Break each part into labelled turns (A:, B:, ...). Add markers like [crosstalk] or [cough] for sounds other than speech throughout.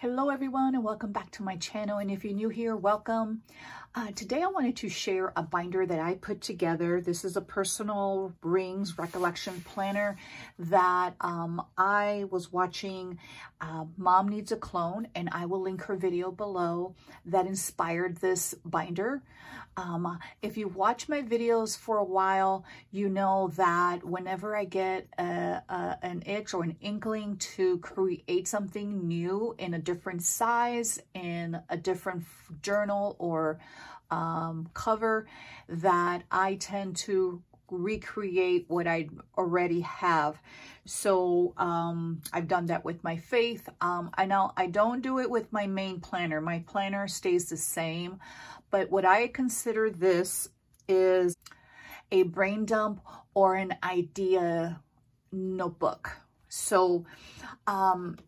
A: Hello everyone and welcome back to my channel and if you're new here, welcome. Uh, today I wanted to share a binder that I put together. This is a personal rings recollection planner that um, I was watching uh, Mom Needs a Clone and I will link her video below that inspired this binder. Um, if you watch my videos for a while, you know that whenever I get a, a, an itch or an inkling to create something new in a different size, in a different journal or um, cover, that I tend to recreate what I already have. So um, I've done that with my faith. Um, I know I don't do it with my main planner. My planner stays the same, but what I consider this is a brain dump or an idea notebook. So um,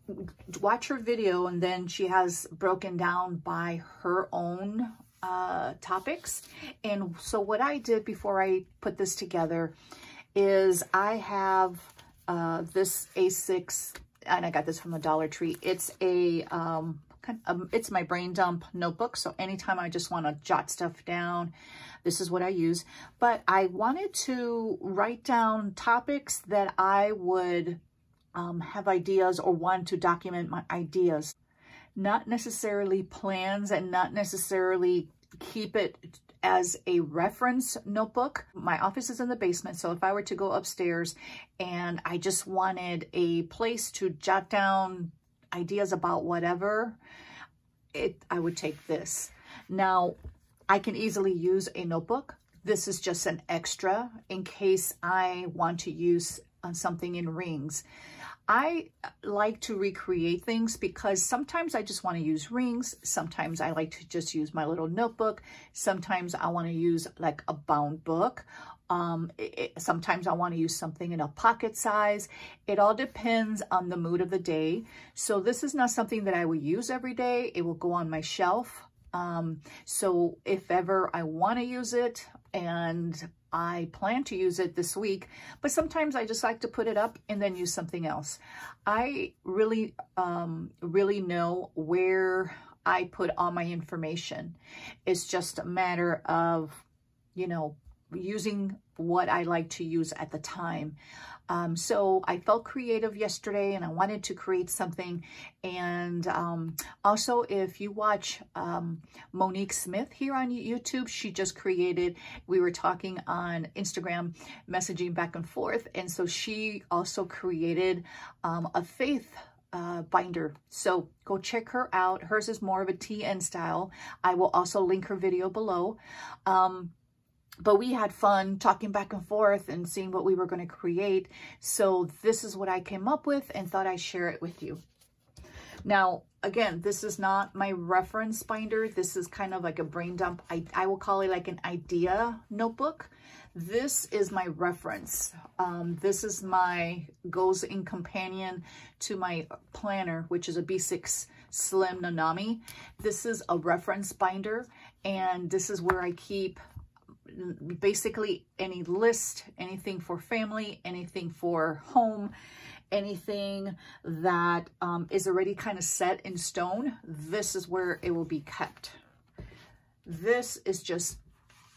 A: watch her video and then she has broken down by her own uh, topics. And so what I did before I put this together is I have uh, this A6, and I got this from the Dollar Tree. It's a, um, um, it's my brain dump notebook. So anytime I just want to jot stuff down, this is what I use. But I wanted to write down topics that I would um, have ideas or want to document my ideas not necessarily plans and not necessarily keep it as a reference notebook. My office is in the basement, so if I were to go upstairs and I just wanted a place to jot down ideas about whatever, it I would take this. Now, I can easily use a notebook. This is just an extra in case I want to use uh, something in rings. I like to recreate things because sometimes I just want to use rings. Sometimes I like to just use my little notebook. Sometimes I want to use like a bound book. Um, it, sometimes I want to use something in a pocket size. It all depends on the mood of the day. So this is not something that I will use every day. It will go on my shelf. Um, so if ever I want to use it and I plan to use it this week, but sometimes I just like to put it up and then use something else. I really, um, really know where I put all my information. It's just a matter of, you know, using what I like to use at the time. Um, so I felt creative yesterday and I wanted to create something. And um, also, if you watch um, Monique Smith here on YouTube, she just created, we were talking on Instagram, messaging back and forth. And so she also created um, a faith uh, binder. So go check her out. Hers is more of a TN style. I will also link her video below. Um, but we had fun talking back and forth and seeing what we were going to create. So this is what I came up with and thought I'd share it with you. Now, again, this is not my reference binder. This is kind of like a brain dump. I, I will call it like an idea notebook. This is my reference. Um, this is my, goes in companion to my planner, which is a B6 Slim Nanami. This is a reference binder, and this is where I keep basically any list, anything for family, anything for home, anything that um, is already kind of set in stone, this is where it will be kept. This is just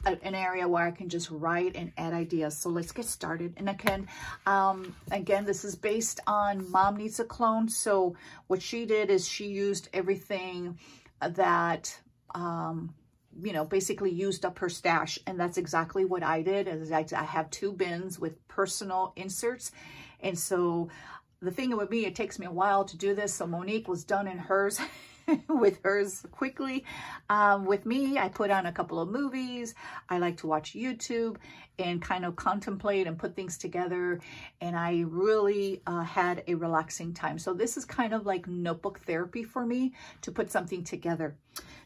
A: a, an area where I can just write and add ideas. So let's get started. And again, um, again, this is based on Mom Needs a Clone. So what she did is she used everything that um, you know, basically used up her stash. And that's exactly what I did. As I, I have two bins with personal inserts. And so the thing with me, it takes me a while to do this. So Monique was done in hers [laughs] with hers quickly. Um, with me, I put on a couple of movies. I like to watch YouTube and kind of contemplate and put things together. And I really uh, had a relaxing time. So this is kind of like notebook therapy for me to put something together.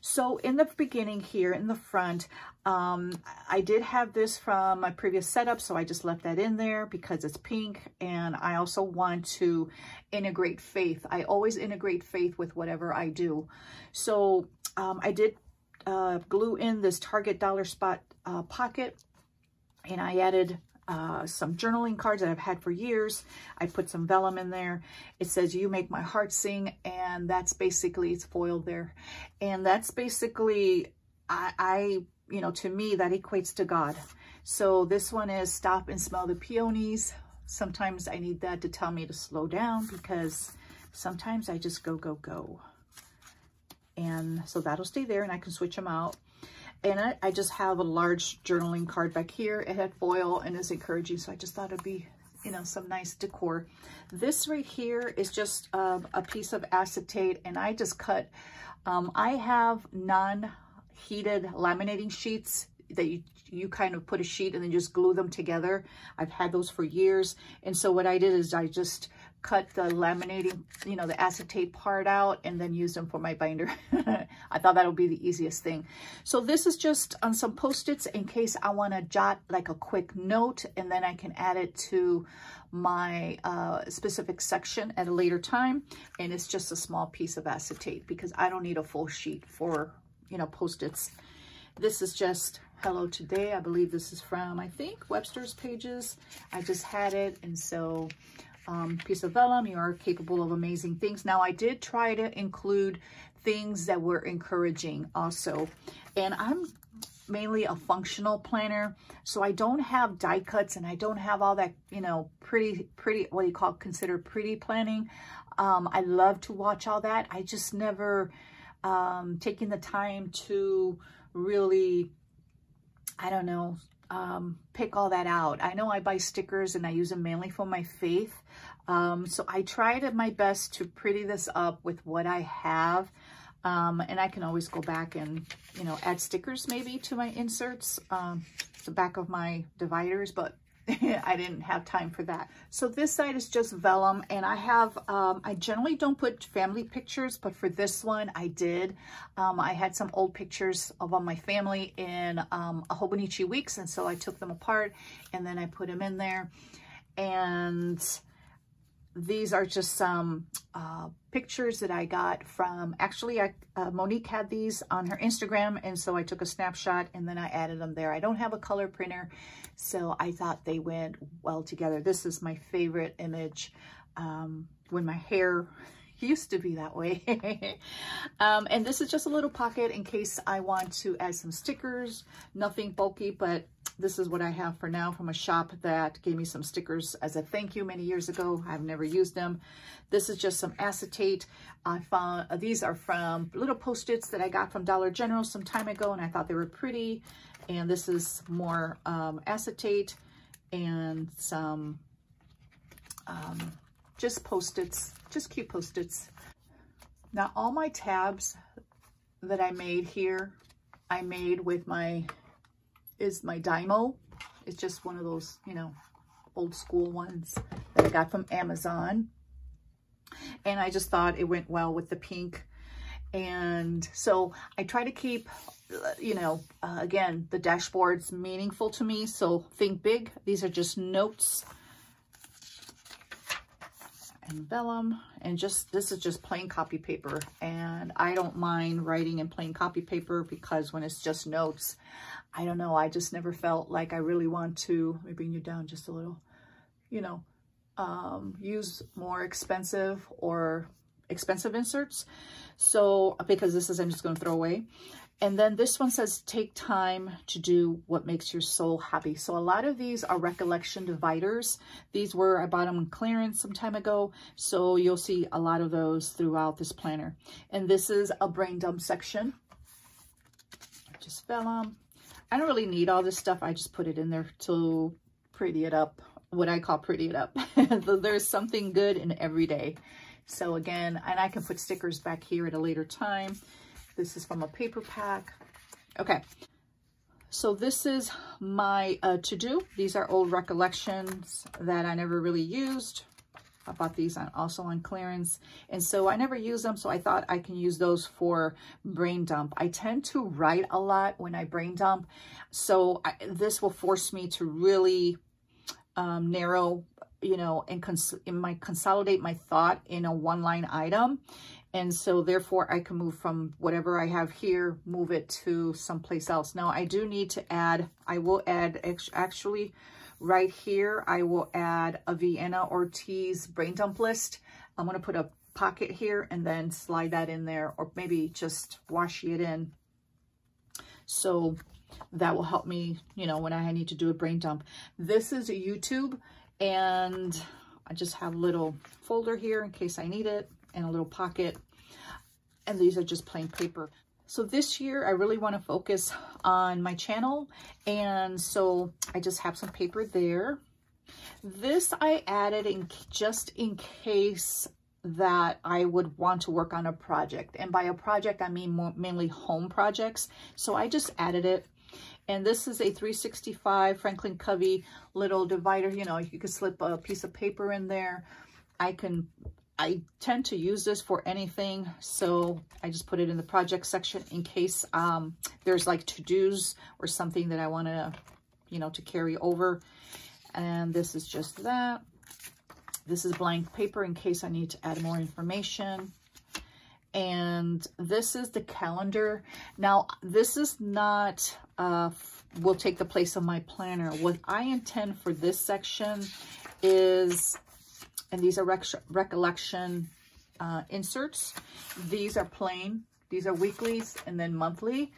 A: So in the beginning here in the front, um, I did have this from my previous setup, so I just left that in there because it's pink. And I also want to integrate faith. I always integrate faith with whatever I do. So um, I did uh, glue in this Target Dollar Spot uh, pocket and I added uh, some journaling cards that I've had for years. I put some vellum in there. It says, you make my heart sing. And that's basically, it's foiled there. And that's basically, I, I you know, to me, that equates to God. So this one is stop and smell the peonies. Sometimes I need that to tell me to slow down because sometimes I just go, go, go. And so that'll stay there and I can switch them out. And I, I just have a large journaling card back here. It had foil and is encouraging. So I just thought it'd be, you know, some nice decor. This right here is just uh, a piece of acetate and I just cut. Um, I have non-heated laminating sheets that you, you kind of put a sheet and then just glue them together. I've had those for years. And so what I did is I just cut the laminating, you know, the acetate part out and then use them for my binder. [laughs] I thought that would be the easiest thing. So this is just on some post-its in case I want to jot like a quick note and then I can add it to my uh, specific section at a later time. And it's just a small piece of acetate because I don't need a full sheet for, you know, post-its. This is just Hello Today. I believe this is from, I think, Webster's Pages. I just had it. And so um, piece of vellum, you are capable of amazing things. Now, I did try to include things that were encouraging also. And I'm mainly a functional planner, so I don't have die cuts and I don't have all that, you know, pretty, pretty, what you call, consider pretty planning. Um, I love to watch all that. I just never um, taken the time to really, I don't know, um, pick all that out. I know I buy stickers and I use them mainly for my faith. Um, so I tried my best to pretty this up with what I have. Um, and I can always go back and, you know, add stickers maybe to my inserts, um, the back of my dividers, but [laughs] I didn't have time for that. So this side is just vellum and I have, um, I generally don't put family pictures, but for this one I did. Um, I had some old pictures of all my family in um, a Hobonichi weeks and so I took them apart and then I put them in there. And these are just some uh, pictures that I got from, actually I, uh, Monique had these on her Instagram and so I took a snapshot and then I added them there. I don't have a color printer so I thought they went well together. This is my favorite image um, when my hair used to be that way. [laughs] um, and this is just a little pocket in case I want to add some stickers, nothing bulky, but this is what I have for now from a shop that gave me some stickers as a thank you many years ago. I've never used them. This is just some acetate. I found uh, these are from little post-its that I got from Dollar General some time ago and I thought they were pretty. And this is more um, acetate and some um, just post-its, just cute post-its. Now all my tabs that I made here, I made with my is my Dymo. It's just one of those, you know, old school ones that I got from Amazon. And I just thought it went well with the pink. And so I try to keep, you know, uh, again, the dashboard's meaningful to me. So think big. These are just notes and vellum and just this is just plain copy paper and I don't mind writing in plain copy paper because when it's just notes I don't know. I just never felt like I really want to, let me bring you down just a little, you know, um, use more expensive or expensive inserts. So, because this is, I'm just going to throw away. And then this one says, take time to do what makes your soul happy. So a lot of these are recollection dividers. These were, I bought them on clearance some time ago. So you'll see a lot of those throughout this planner. And this is a brain dump section. Just fell on. I don't really need all this stuff. I just put it in there to pretty it up, what I call pretty it up. [laughs] There's something good in every day. So again, and I can put stickers back here at a later time. This is from a paper pack. Okay. So this is my uh, to-do. These are old recollections that I never really used. I bought these on, also on clearance. And so I never use them, so I thought I can use those for brain dump. I tend to write a lot when I brain dump, so I, this will force me to really um, narrow, you know, and cons in my consolidate my thought in a one-line item. And so therefore I can move from whatever I have here, move it to someplace else. Now I do need to add, I will add actually Right here, I will add a Vienna Ortiz brain dump list. I'm going to put a pocket here and then slide that in there or maybe just washi it in. So that will help me, you know, when I need to do a brain dump. This is a YouTube and I just have a little folder here in case I need it and a little pocket. And these are just plain paper. So this year I really want to focus on my channel. And so I just have some paper there. This I added in just in case that I would want to work on a project. And by a project, I mean more, mainly home projects. So I just added it. And this is a 365 Franklin Covey little divider. You know, you could slip a piece of paper in there. I can, I tend to use this for anything. So I just put it in the project section in case um, there's like to-dos or something that I want to, you know, to carry over. And this is just that. This is blank paper in case I need to add more information. And this is the calendar. Now, this is not, uh, will take the place of my planner. What I intend for this section is, and these are rec recollection uh, inserts. These are plain. These are weeklies and then monthly.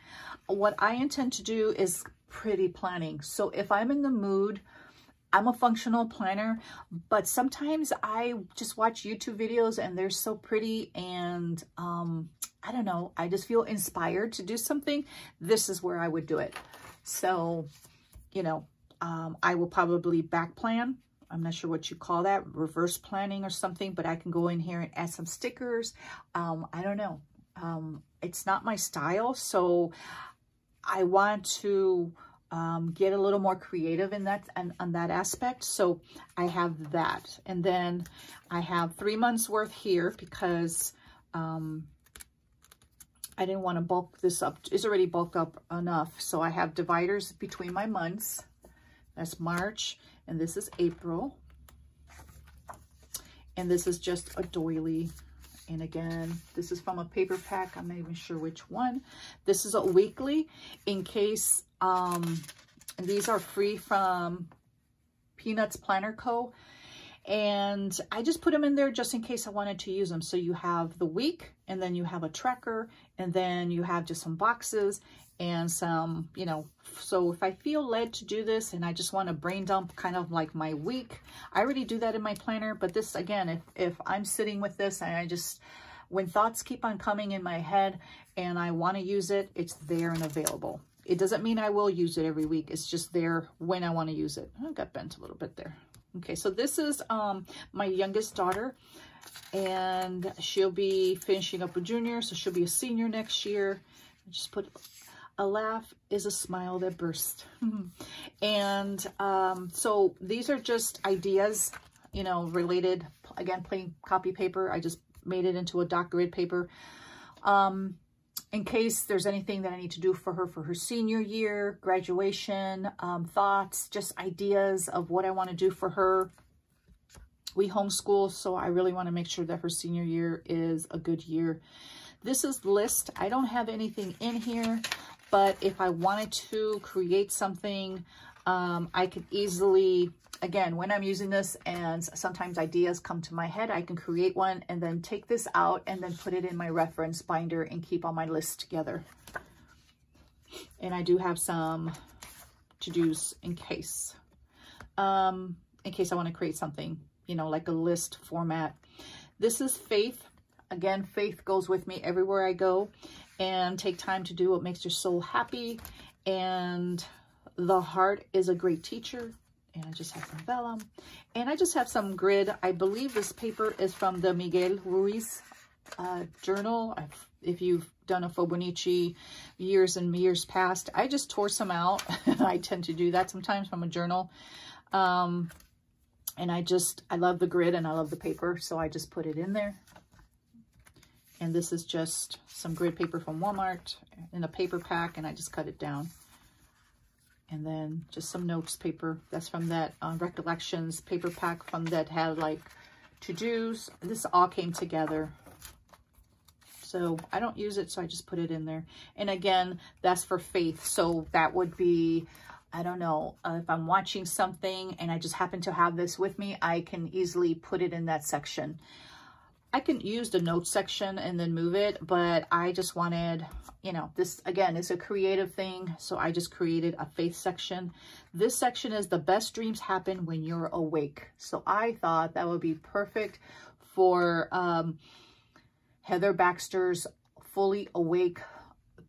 A: What I intend to do is pretty planning. So if I'm in the mood I'm a functional planner, but sometimes I just watch YouTube videos and they're so pretty and um, I don't know, I just feel inspired to do something. This is where I would do it. So, you know, um, I will probably back plan. I'm not sure what you call that, reverse planning or something, but I can go in here and add some stickers. Um, I don't know. Um, it's not my style, so I want to um, get a little more creative in that and on that aspect. So I have that. And then I have three months worth here because um, I didn't want to bulk this up. It's already bulked up enough. So I have dividers between my months. That's March and this is April. And this is just a doily. And again, this is from a paper pack. I'm not even sure which one. This is a weekly in case um, these are free from Peanuts Planner Co. And I just put them in there just in case I wanted to use them. So you have the week and then you have a tracker and then you have just some boxes and some, you know, so if I feel led to do this and I just want to brain dump kind of like my week, I already do that in my planner. But this, again, if, if I'm sitting with this and I just, when thoughts keep on coming in my head and I want to use it, it's there and available. It doesn't mean I will use it every week. It's just there when I want to use it. I got bent a little bit there. Okay, so this is um, my youngest daughter, and she'll be finishing up a junior, so she'll be a senior next year. Just put a laugh is a smile that bursts. and um, so these are just ideas, you know, related, again, plain copy paper. I just made it into a dot grid paper. Um, in case there's anything that I need to do for her for her senior year, graduation, um, thoughts, just ideas of what I want to do for her. We homeschool, so I really want to make sure that her senior year is a good year. This is list. I don't have anything in here, but if I wanted to create something, um, I could easily again, when I'm using this and sometimes ideas come to my head, I can create one and then take this out and then put it in my reference binder and keep all my lists together. And I do have some to-dos in case, um, in case I want to create something, you know, like a list format. This is Faith. Again, faith goes with me everywhere I go and take time to do what makes your soul happy. And the heart is a great teacher and I just have some vellum. And I just have some grid. I believe this paper is from the Miguel Ruiz uh, journal. I've, if you've done a Hobonichi years and years past, I just tore some out. [laughs] I tend to do that sometimes from a journal. Um, and I just, I love the grid and I love the paper, so I just put it in there. And this is just some grid paper from Walmart in a paper pack, and I just cut it down. And then just some notes paper. That's from that uh, Recollections paper pack from that had like to-dos. This all came together. So I don't use it, so I just put it in there. And again, that's for faith. So that would be I don't know, uh, if I'm watching something and I just happen to have this with me, I can easily put it in that section. I can use the notes section and then move it, but I just wanted, you know, this again is a creative thing. So I just created a faith section. This section is the best dreams happen when you're awake. So I thought that would be perfect for um, Heather Baxter's Fully Awake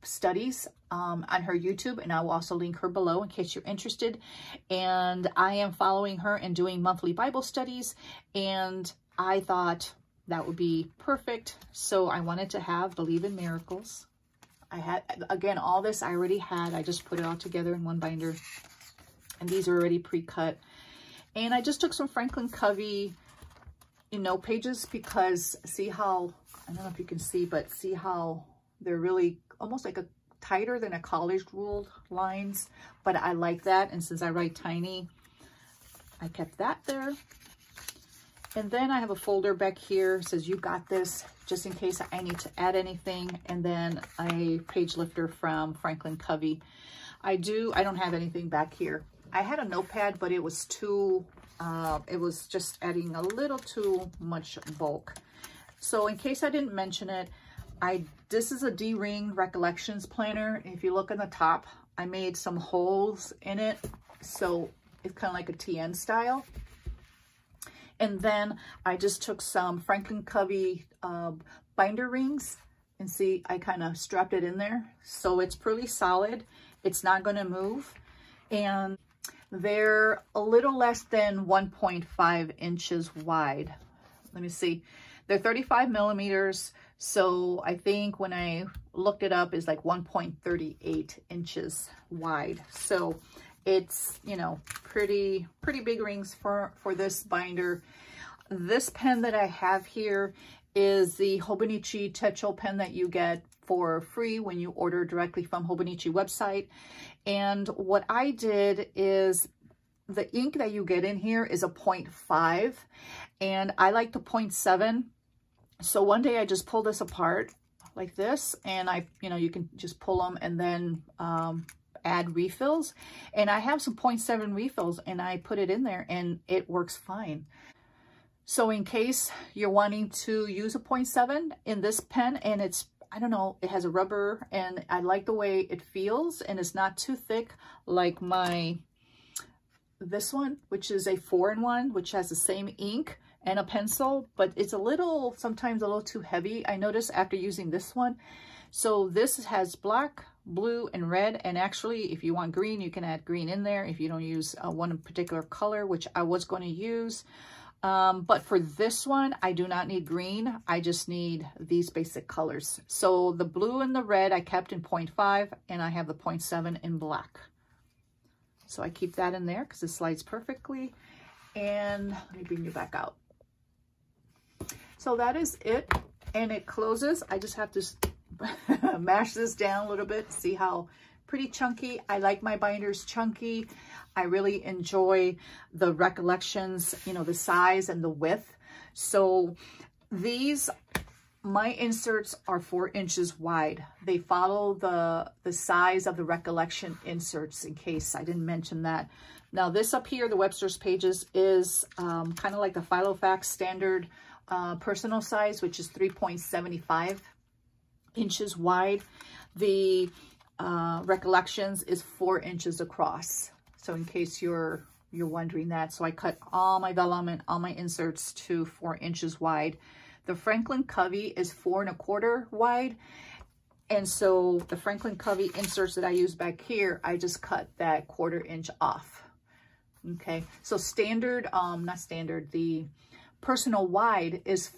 A: studies um, on her YouTube, and I will also link her below in case you're interested. And I am following her and doing monthly Bible studies, and I thought that would be perfect. So I wanted to have Believe in Miracles. I had, again, all this I already had. I just put it all together in one binder. And these are already pre-cut. And I just took some Franklin Covey, you know, pages because see how, I don't know if you can see, but see how they're really almost like a tighter than a college ruled lines. But I like that. And since I write tiny, I kept that there. And then I have a folder back here, says you got this, just in case I need to add anything. And then a page lifter from Franklin Covey. I do, I don't have anything back here. I had a notepad, but it was too, uh, it was just adding a little too much bulk. So in case I didn't mention it, I this is a D-ring recollections planner. If you look on the top, I made some holes in it. So it's kind of like a TN style. And then I just took some Franklin Covey uh, binder rings and see, I kind of strapped it in there. So it's pretty solid. It's not going to move. And they're a little less than 1.5 inches wide. Let me see. They're 35 millimeters. So I think when I looked it up, is like 1.38 inches wide. So it's, you know, pretty, pretty big rings for, for this binder. This pen that I have here is the Hobonichi Techo pen that you get for free when you order directly from Hobonichi website. And what I did is the ink that you get in here is a 0.5 and I like the 0.7. So one day I just pulled this apart like this and I, you know, you can just pull them and then um, add refills. And I have some 0.7 refills and I put it in there and it works fine. So in case you're wanting to use a 0.7 in this pen and it's, I don't know, it has a rubber and I like the way it feels and it's not too thick like my, this one, which is a four-in-one, which has the same ink and a pencil, but it's a little, sometimes a little too heavy. I noticed after using this one. So this has black, blue, and red. And actually, if you want green, you can add green in there if you don't use uh, one particular color, which I was going to use. Um, but for this one, I do not need green. I just need these basic colors. So the blue and the red I kept in 0.5 and I have the 0.7 in black. So I keep that in there because it slides perfectly. And let me bring you back out. So that is it. And it closes. I just have to [laughs] mash this down a little bit, see how pretty chunky. I like my binders chunky. I really enjoy the recollections, you know, the size and the width. So these, my inserts are four inches wide. They follow the, the size of the recollection inserts in case I didn't mention that. Now this up here, the Webster's Pages, is um, kind of like the Filofax standard uh, personal size, which is 3.75 inches wide. The uh, Recollections is four inches across. So in case you're you're wondering that. So I cut all my vellum and all my inserts to four inches wide. The Franklin Covey is four and a quarter wide. And so the Franklin Covey inserts that I use back here, I just cut that quarter inch off. Okay, so standard, um, not standard, the personal wide is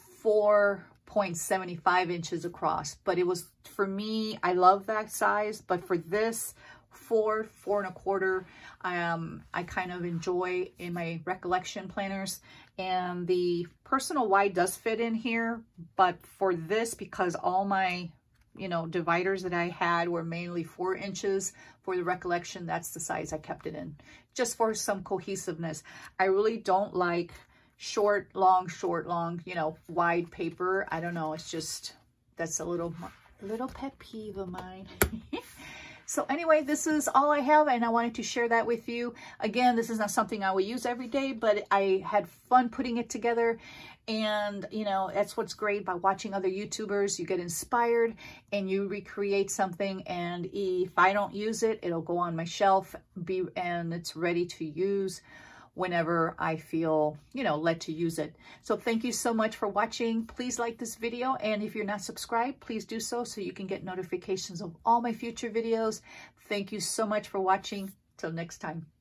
A: 4.75 inches across, but it was, for me, I love that size, but for this, four, four and a quarter, um, I kind of enjoy in my recollection planners. And the personal wide does fit in here, but for this, because all my, you know, dividers that I had were mainly four inches for the recollection, that's the size I kept it in, just for some cohesiveness. I really don't like short, long, short, long, you know, wide paper. I don't know. It's just, that's a little, little pet peeve of mine. [laughs] So anyway, this is all I have and I wanted to share that with you. Again, this is not something I will use every day, but I had fun putting it together. And, you know, that's what's great by watching other YouTubers. You get inspired and you recreate something. And if I don't use it, it'll go on my shelf be and it's ready to use whenever I feel, you know, led to use it. So thank you so much for watching. Please like this video. And if you're not subscribed, please do so so you can get notifications of all my future videos. Thank you so much for watching. Till next time.